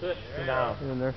Sit down. in there.